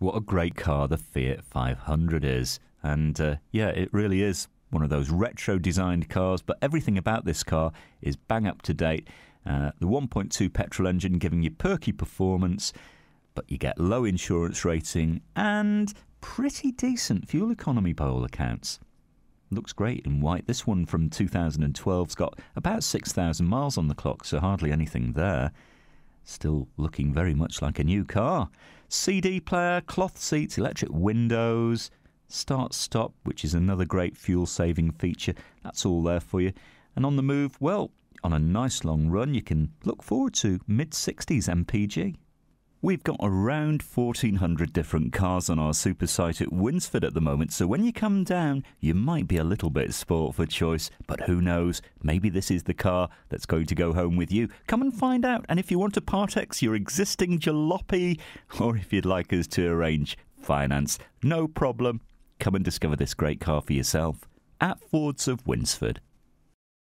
What a great car the Fiat 500 is. And uh, yeah, it really is one of those retro designed cars, but everything about this car is bang up to date. Uh, the 1.2 petrol engine giving you perky performance, but you get low insurance rating and pretty decent fuel economy by all accounts. Looks great in white. This one from 2012's got about 6,000 miles on the clock, so hardly anything there. Still looking very much like a new car. CD player, cloth seats, electric windows, start stop, which is another great fuel saving feature. That's all there for you. And on the move, well, on a nice long run, you can look forward to mid 60s MPG. We've got around 1,400 different cars on our super site at Winsford at the moment, so when you come down, you might be a little bit sport for choice, but who knows? Maybe this is the car that's going to go home with you. Come and find out, and if you want to Part-Ex your existing jalopy, or if you'd like us to arrange finance, no problem. Come and discover this great car for yourself at Fords of Winsford.